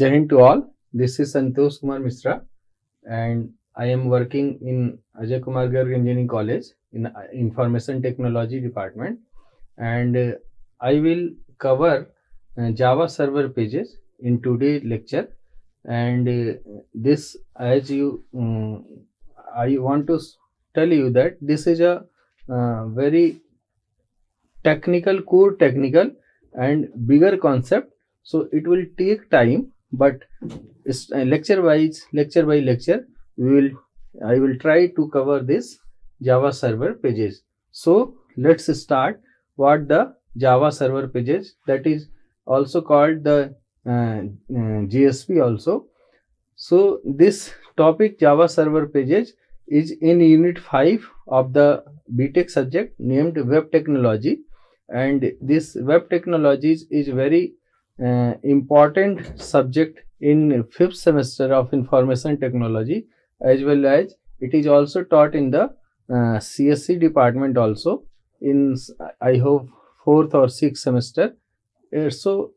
Jai to all. This is Santosh Kumar Mishra and I am working in Ajay Kumar Garg Engineering College in Information Technology Department and uh, I will cover uh, Java server pages in today's lecture and uh, this as you um, I want to tell you that this is a uh, very technical core technical and bigger concept so it will take time but uh, lecture wise lecture by lecture we will i will try to cover this java server pages. So let's start what the java server pages that is also called the uh, uh, JSP also. So this topic java server pages is in unit 5 of the btech subject named web technology. And this web technologies is very uh, important subject in fifth semester of information technology as well as it is also taught in the uh, CSE department also in I hope fourth or sixth semester. Uh, so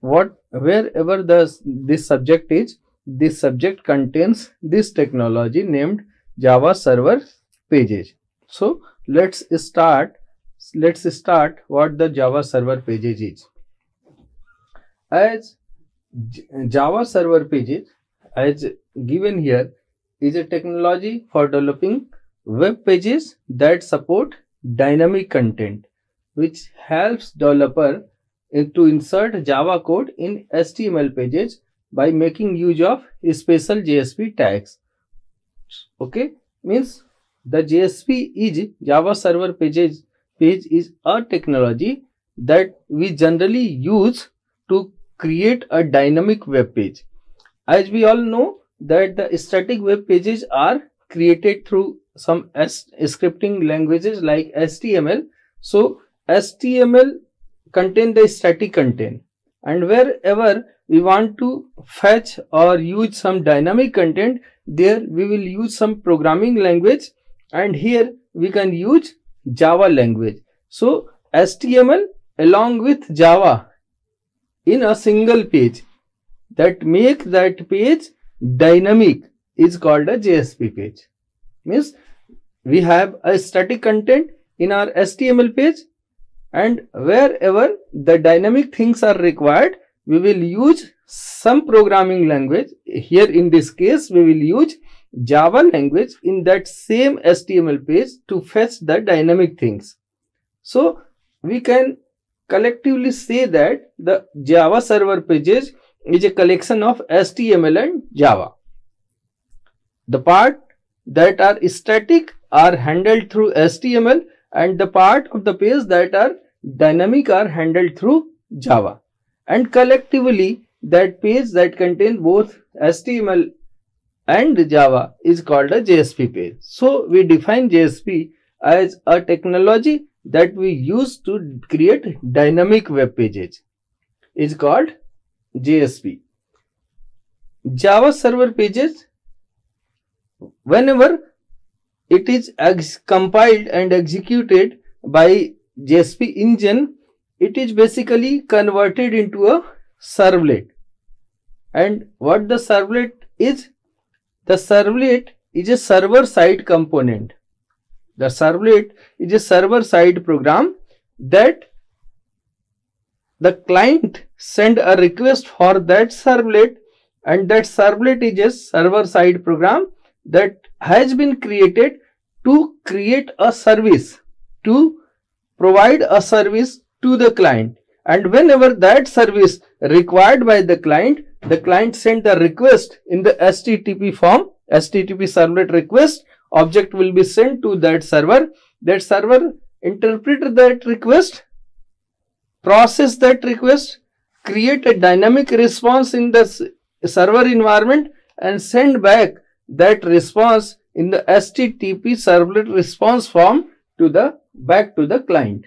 what wherever the this subject is this subject contains this technology named Java server pages. So let's start let's start what the Java server pages is. As Java server pages as given here is a technology for developing web pages that support dynamic content which helps developer to insert Java code in HTML pages by making use of special JSP tags. Okay, means the JSP is Java server pages page is a technology that we generally use to create a dynamic web page. As we all know that the static web pages are created through some scripting languages like HTML. So HTML contain the static content and wherever we want to fetch or use some dynamic content there we will use some programming language and here we can use Java language. So HTML along with Java in a single page that make that page dynamic is called a JSP page. Means we have a static content in our HTML page and wherever the dynamic things are required, we will use some programming language. Here in this case, we will use Java language in that same HTML page to fetch the dynamic things. So we can collectively say that the Java server pages is a collection of HTML and Java. The part that are static are handled through HTML and the part of the page that are dynamic are handled through Java. And collectively that page that contains both HTML and Java is called a JSP page. So we define JSP as a technology that we use to create dynamic web pages is called JSP. Java server pages whenever it is compiled and executed by JSP engine it is basically converted into a servlet. And what the servlet is? The servlet is a server side component the servlet is a server side program that the client send a request for that servlet and that servlet is a server side program that has been created to create a service to provide a service to the client. And whenever that service required by the client the client send the request in the http form http servlet request object will be sent to that server. That server interpret that request process that request create a dynamic response in the server environment and send back that response in the http servlet response form to the back to the client.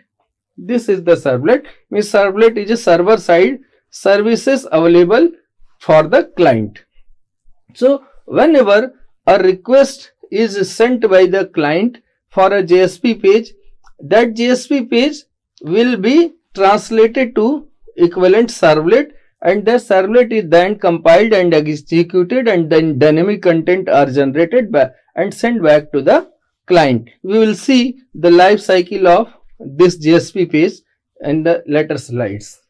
This is the servlet. Means servlet is a server side services available for the client. So whenever a request is sent by the client for a JSP page, that JSP page will be translated to equivalent servlet and the servlet is then compiled and executed and then dynamic content are generated by, and sent back to the client. We will see the life cycle of this JSP page in the later slides.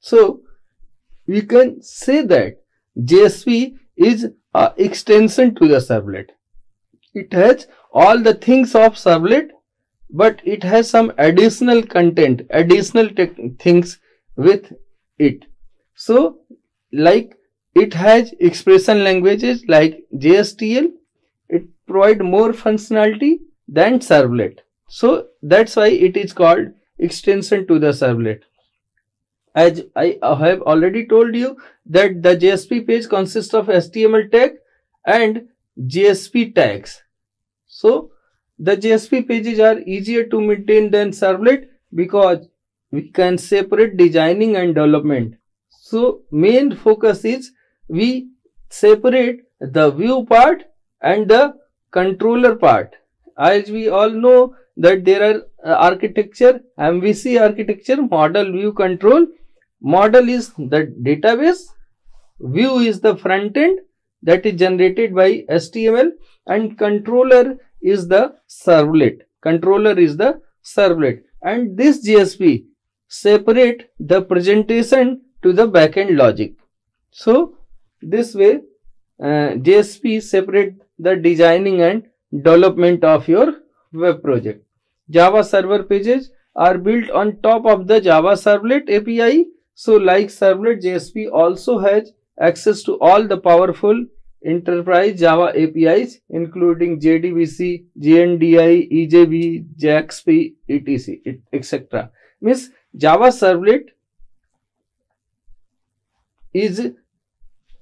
So, we can say that JSP is an extension to the servlet. It has all the things of servlet but it has some additional content, additional things with it. So, like it has expression languages like JSTL, it provide more functionality than servlet. So, that's why it is called extension to the servlet. As I have already told you that the JSP page consists of HTML tag and JSP tags. So, the JSP pages are easier to maintain than servlet because we can separate designing and development. So main focus is we separate the view part and the controller part. As we all know that there are uh, architecture, MVC architecture, model view control. Model is the database, view is the front end that is generated by HTML and controller is the servlet. Controller is the servlet. And this JSP separate the presentation to the backend logic. So, this way uh, JSP separate the designing and development of your web project. Java server pages are built on top of the Java servlet API. So, like servlet JSP also has access to all the powerful enterprise Java APIs including JDBC, JNDI, EJB, JAXP, etc. etc. Means Java servlet is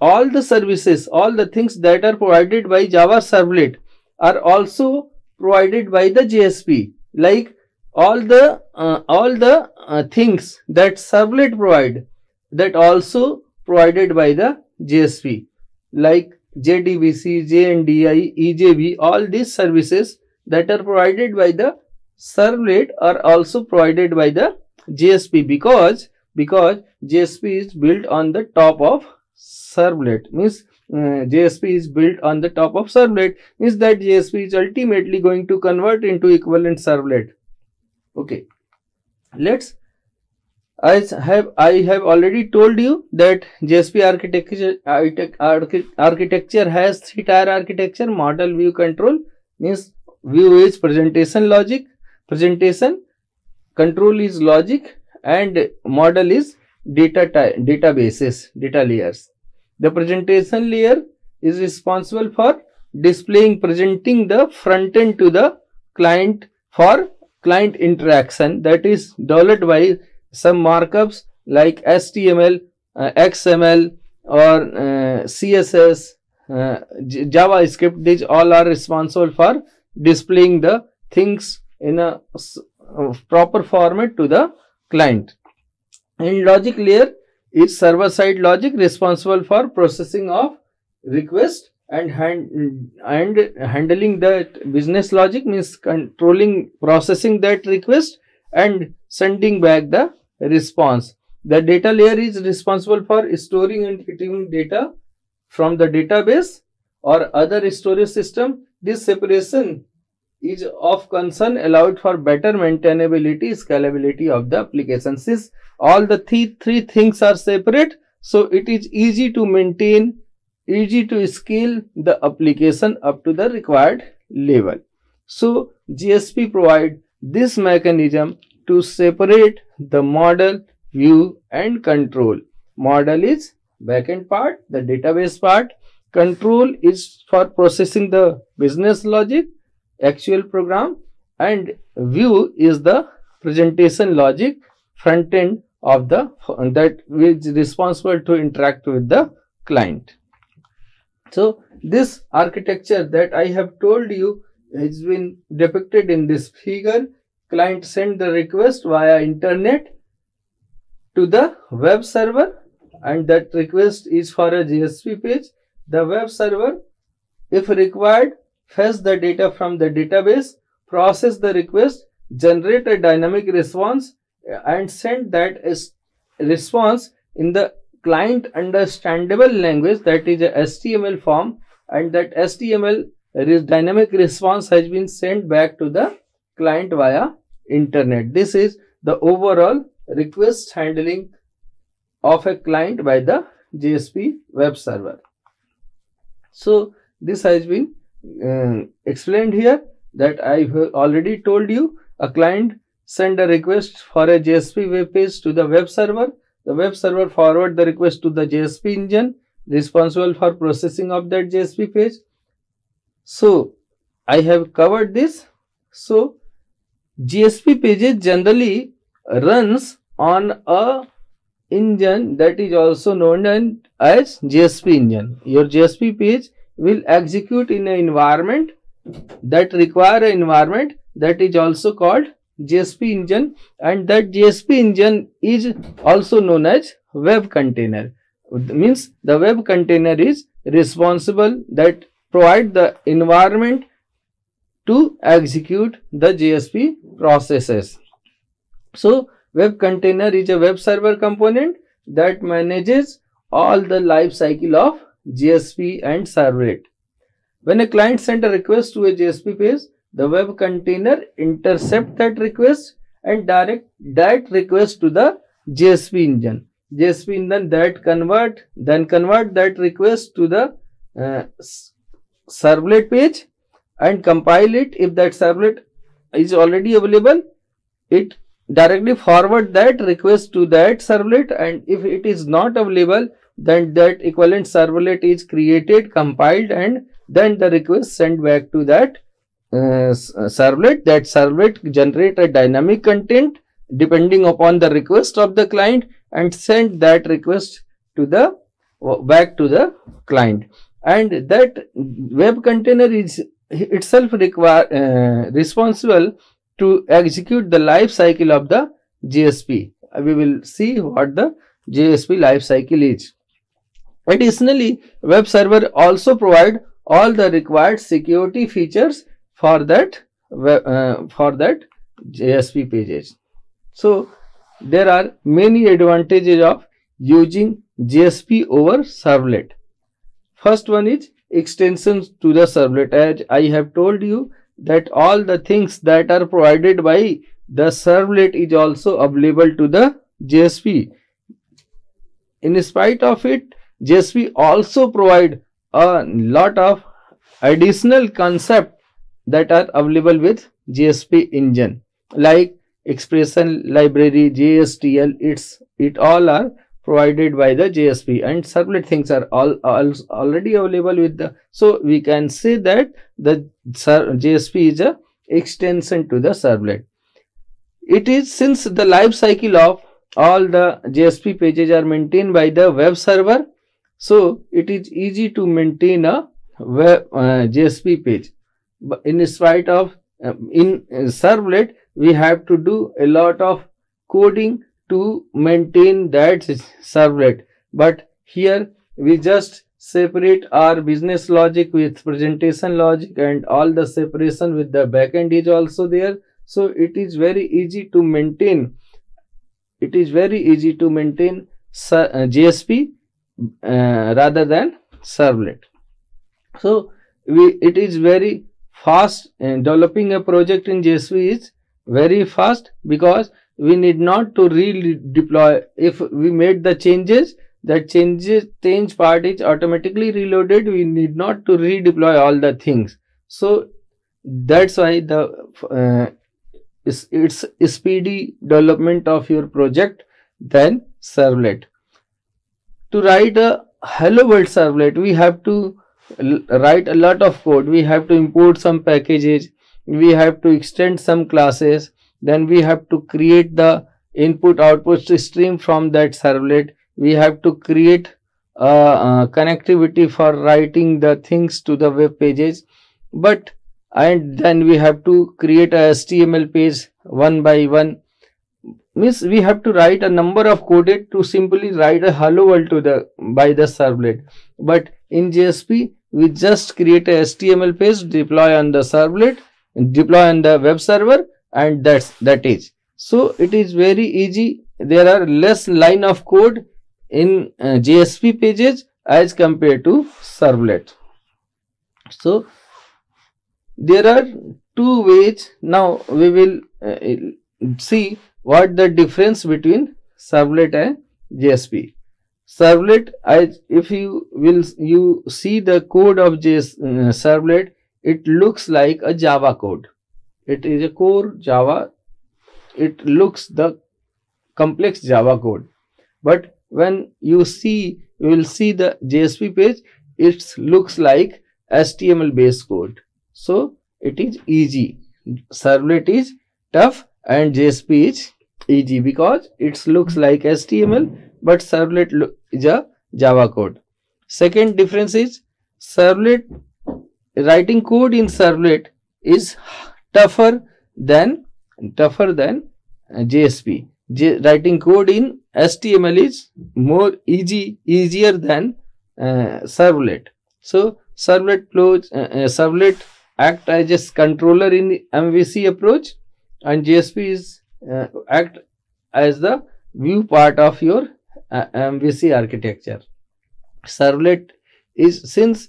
all the services, all the things that are provided by Java servlet are also provided by the JSP like all the uh, all the uh, things that servlet provide that also provided by the JSP like JDBC, JNDI, EJB, all these services that are provided by the servlet are also provided by the JSP because because JSP is built on the top of servlet. Means uh, JSP is built on the top of servlet. Means that JSP is ultimately going to convert into equivalent servlet. Okay, let's I have I have already told you that JSP architecture architecture has three tier architecture model view control means view is presentation logic presentation control is logic and model is data databases data layers. The presentation layer is responsible for displaying presenting the front end to the client for client interaction. That is developed by some markups like HTML, uh, XML or uh, CSS, uh, JavaScript, these all are responsible for displaying the things in a proper format to the client. In logic layer is server side logic responsible for processing of request and hand, and handling that business logic means controlling processing that request and sending back the response. The data layer is responsible for storing and retrieving data from the database or other storage system. This separation is of concern allowed for better maintainability, scalability of the application. Since all the three, three things are separate, so it is easy to maintain, easy to scale the application up to the required level. So JSP provide this mechanism to separate the model, view and control. Model is backend part, the database part. Control is for processing the business logic, actual program and view is the presentation logic front end of the that is responsible to interact with the client. So this architecture that I have told you has been depicted in this figure client send the request via internet to the web server and that request is for a JSP page. The web server, if required, fetch the data from the database, process the request, generate a dynamic response and send that response in the client understandable language that is a HTML form and that HTML dynamic response has been sent back to the client via internet. This is the overall request handling of a client by the JSP web server. So this has been uh, explained here that I have already told you a client send a request for a JSP web page to the web server. The web server forward the request to the JSP engine responsible for processing of that JSP page. So I have covered this. So JSP pages generally runs on a engine that is also known as JSP engine. Your JSP page will execute in an environment that require an environment that is also called JSP engine and that JSP engine is also known as web container. Means the web container is responsible that provide the environment to execute the JSP processes. So web container is a web server component that manages all the life cycle of JSP and servlet. When a client sends a request to a JSP page, the web container intercept that request and direct that request to the JSP engine. JSP engine that convert then convert that request to the uh, servlet page and compile it. If that servlet is already available it directly forward that request to that servlet. And if it is not available then that equivalent servlet is created compiled and then the request sent back to that uh, uh, servlet. That servlet generate a dynamic content depending upon the request of the client and send that request to the back to the client. And that web container is itself require uh, responsible to execute the life cycle of the JSP. We will see what the JSP life cycle is. Additionally, web server also provide all the required security features for that uh, for that JSP pages. So there are many advantages of using JSP over servlet. First one is extensions to the servlet as I have told you that all the things that are provided by the servlet is also available to the JSP. In spite of it, JSP also provide a lot of additional concept that are available with JSP engine like expression library, JSTL, it's it all are provided by the JSP and servlet things are all, all already available with the so we can say that the JSP is a extension to the servlet. It is since the life cycle of all the JSP pages are maintained by the web server so it is easy to maintain a web uh, JSP page But in spite of um, in uh, servlet we have to do a lot of coding to maintain that servlet. But here we just separate our business logic with presentation logic and all the separation with the backend is also there. So it is very easy to maintain. It is very easy to maintain uh, JSP uh, rather than servlet. So we it is very fast and developing a project in JSP is very fast because we need not to redeploy. If we made the changes that changes change part is automatically reloaded. We need not to redeploy all the things. So that's why the uh, it's, it's speedy development of your project than servlet. To write a hello world servlet we have to write a lot of code. We have to import some packages. We have to extend some classes then we have to create the input output stream from that servlet. We have to create uh, uh, connectivity for writing the things to the web pages. But and then we have to create a html page one by one. Means we have to write a number of coded to simply write a hello world to the by the servlet. But in jsp we just create a HTML page, deploy on the servlet, deploy on the web server and that's that is. So it is very easy. There are less line of code in uh, JSP pages as compared to servlet. So there are two ways now we will uh, see what the difference between servlet and JSP. Servlet, as if you will you see the code of JS, uh, servlet, it looks like a Java code. It is a core Java. It looks the complex Java code. But when you see, you will see the JSP page, it looks like HTML based code. So it is easy. Servlet is tough and JSP is easy because it looks like HTML but servlet is a Java code. Second difference is servlet writing code in servlet is tougher than tougher than JSP. J, writing code in HTML is more easy easier than uh, servlet. So servlet flows uh, uh, servlet act as a controller in MVC approach and JSP is uh, act as the view part of your uh, MVC architecture. Servlet is since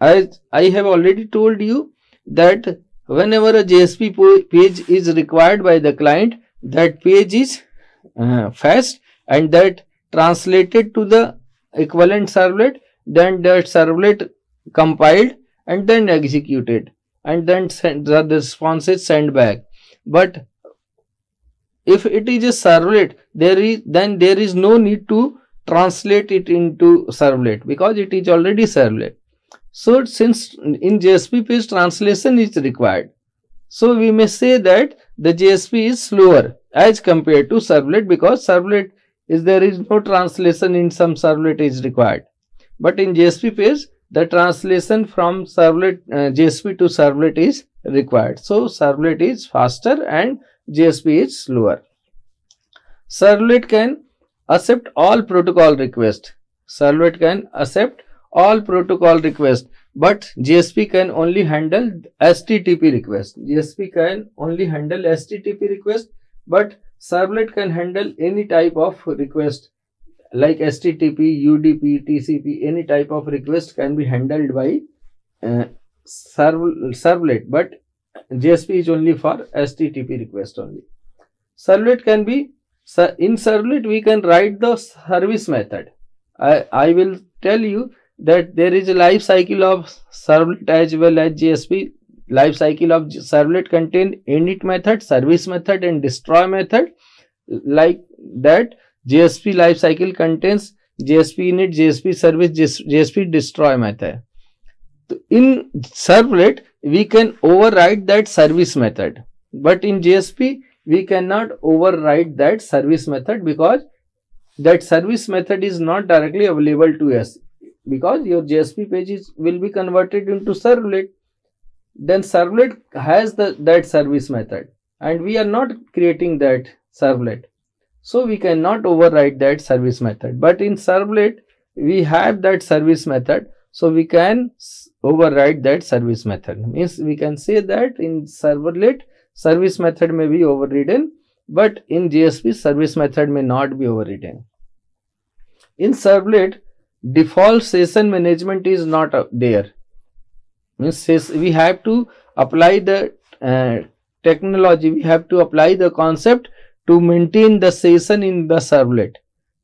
as I have already told you that whenever a JSP page is required by the client that page is uh, fast and that translated to the equivalent servlet then that servlet compiled and then executed and then send the is sent back. But if it is a servlet there is then there is no need to translate it into servlet because it is already servlet so since in JSP page translation is required so we may say that the JSP is slower as compared to servlet because servlet is there is no translation in some servlet is required but in JSP page the translation from servlet uh, JSP to servlet is required so servlet is faster and JSP is slower. Servlet can accept all protocol requests. Servlet can accept all protocol requests, but JSP can only handle HTTP request. JSP can only handle HTTP request, but Servlet can handle any type of request like HTTP, UDP, TCP, any type of request can be handled by uh, servlet, but JSP is only for HTTP request only. Servlet can be, in servlet we can write the service method. I, I will tell you that there is a life cycle of servlet as well as JSP. Life cycle of servlet contain init method, service method and destroy method. Like that JSP life cycle contains JSP init, JSP service, JSP destroy method. In servlet, we can override that service method but in JSP we cannot override that service method because that service method is not directly available to us because your JSP pages will be converted into servlet then servlet has the that service method. And we are not creating that servlet. So we cannot override that service method. But in servlet we have that service method. So we can override that service method. Means we can say that in servlet service method may be overridden but in JSP service method may not be overridden. In servlet default session management is not uh, there means we have to apply the uh, technology we have to apply the concept to maintain the session in the servlet.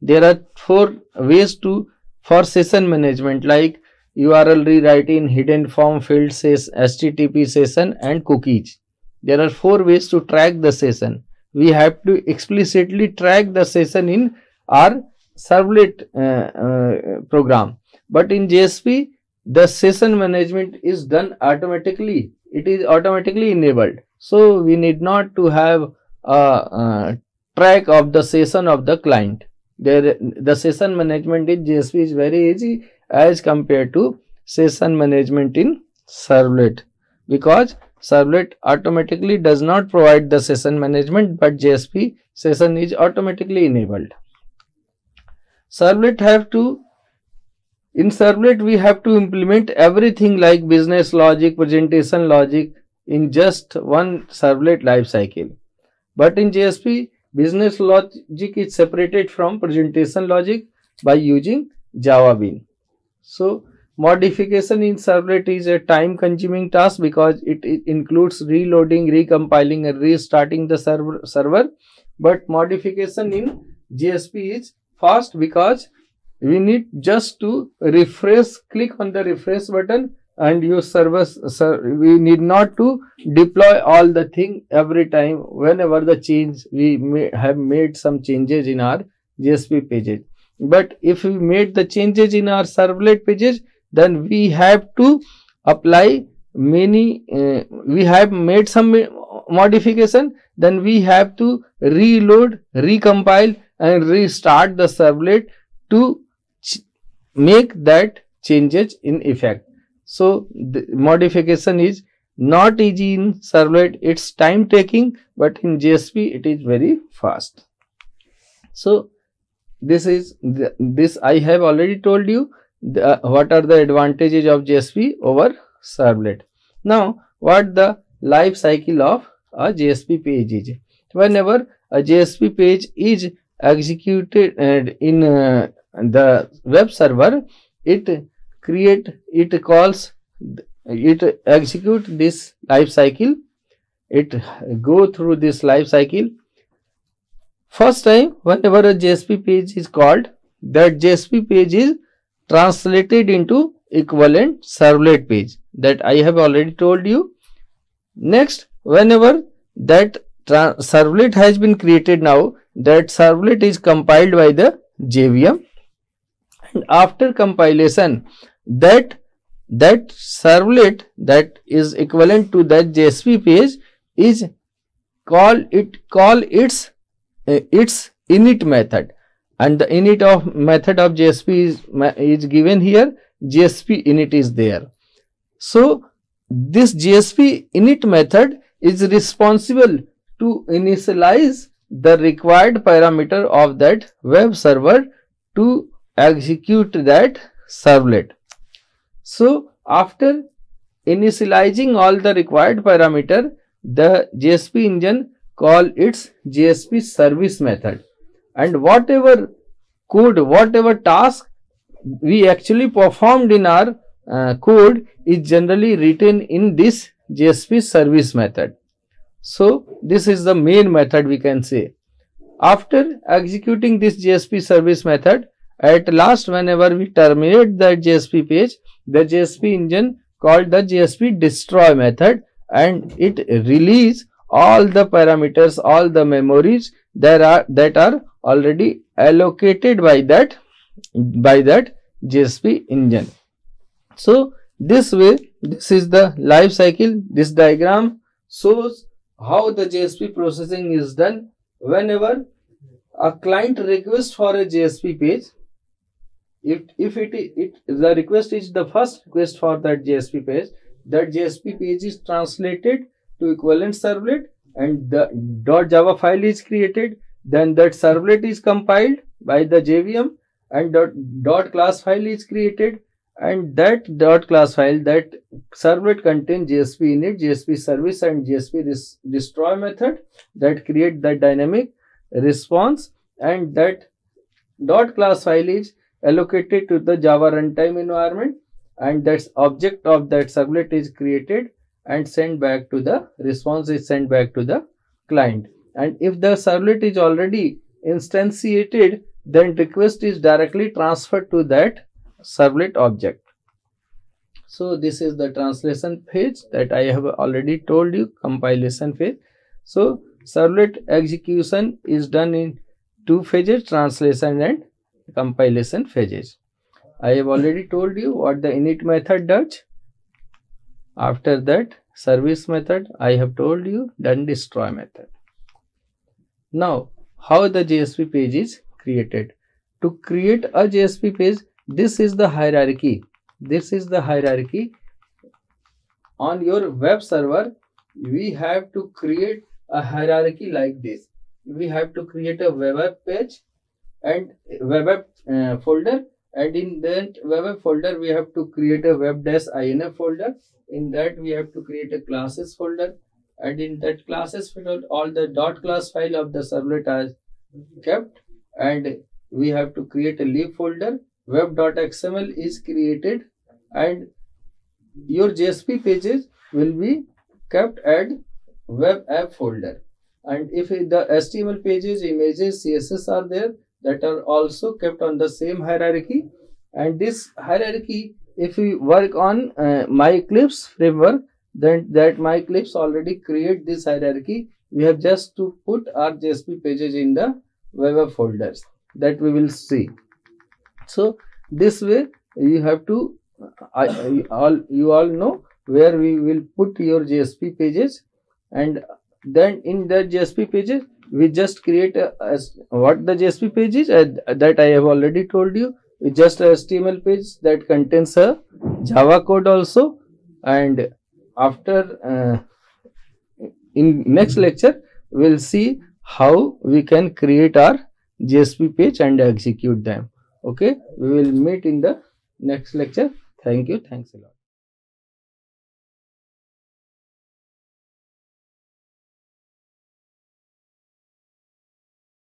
There are four ways to for session management like URL rewriting, hidden form field says HTTP session and cookies. There are four ways to track the session. We have to explicitly track the session in our servlet uh, uh, program. But in JSP, the session management is done automatically. It is automatically enabled. So we need not to have a, track of the session of the client. There, the session management in JSP is very easy as compared to session management in servlet because servlet automatically does not provide the session management but JSP session is automatically enabled. Servlet have to in servlet we have to implement everything like business logic presentation logic in just one servlet life cycle but in JSP business logic is separated from presentation logic by using Java Bean. So modification in servlet is a time consuming task because it, includes reloading, recompiling and restarting the server, server. But modification in JSP is fast because we need just to refresh, click on the refresh button and use service sir, we need not to deploy all the thing every time whenever the change we may have made some changes in our JSP pages. But if we made the changes in our servlet pages, then we have to apply many, uh, we have made some modification, then we have to reload, recompile and restart the servlet to make that changes in effect. So, the modification is not easy in servlet, it's time taking, but in JSP it is very fast. So, this is the, this I have already told you the, what are the advantages of JSP over servlet. Now, what the life cycle of a JSP page is. Whenever a JSP page is executed in uh, the web server, it create, it calls, it execute this life cycle, it go through this life cycle. First time, whenever a JSP page is called, that JSP page is translated into equivalent servlet page that I have already told you. Next, whenever that servlet has been created now, that servlet is compiled by the JVM and after compilation that that servlet that is equivalent to that JSP page is call it call its uh, its init method. And the init of method of JSP is, is given here. JSP init is there. So this JSP init method is responsible to initialize the required parameter of that web server to execute that servlet. So, after initializing all the required parameter, the JSP engine call its JSP service method and whatever code, whatever task we actually performed in our uh, code is generally written in this JSP service method. So, this is the main method we can say. After executing this JSP service method, at last whenever we terminate that JSP page, the JSP engine called the JSP destroy method and it release all the parameters, all the memories that are that are already allocated by that by that JSP engine. So this way, this is the life cycle. This diagram shows how the JSP processing is done whenever a client requests for a JSP page if if it, it the request is the first request for that JSP page, that JSP page is translated to equivalent servlet and the .java file is created. Then that servlet is compiled by the JVM and class file is created and that dot class file that servlet contains JSP init, JSP service and JSP destroy method that create the dynamic response and that dot class file is allocated to the Java runtime environment and that object of that servlet is created and sent back to the response is sent back to the client. And if the servlet is already instantiated, then request is directly transferred to that servlet object. So this is the translation phase that I have already told you compilation phase. So servlet execution is done in two phases translation and compilation phases. I have already told you what the init method does. After that service method I have told you then destroy method. Now how the JSP page is created. To create a JSP page this is the hierarchy. This is the hierarchy. On your web server we have to create a hierarchy like this. We have to create a web page and web app uh, folder and in that web app folder we have to create a web-inf folder in that we have to create a classes folder and in that classes folder all the dot class file of the servlet are kept and we have to create a leaf folder web.xml is created and your JSP pages will be kept at web app folder. And if the HTML pages, images, CSS are there that are also kept on the same hierarchy. And this hierarchy if we work on uh, MyEclipse framework then that MyEclipse already create this hierarchy. We have just to put our JSP pages in the web app folders. That we will see so this way you have to I, I, all you all know where we will put your JSP pages. And then in the JSP pages we just create a, a, what the JSP page is. Uh, that I have already told you. It's just a HTML page that contains a Java code also. And after uh, in next lecture we'll see how we can create our JSP page and execute them okay we will meet in the next lecture. Thank you. Thanks a lot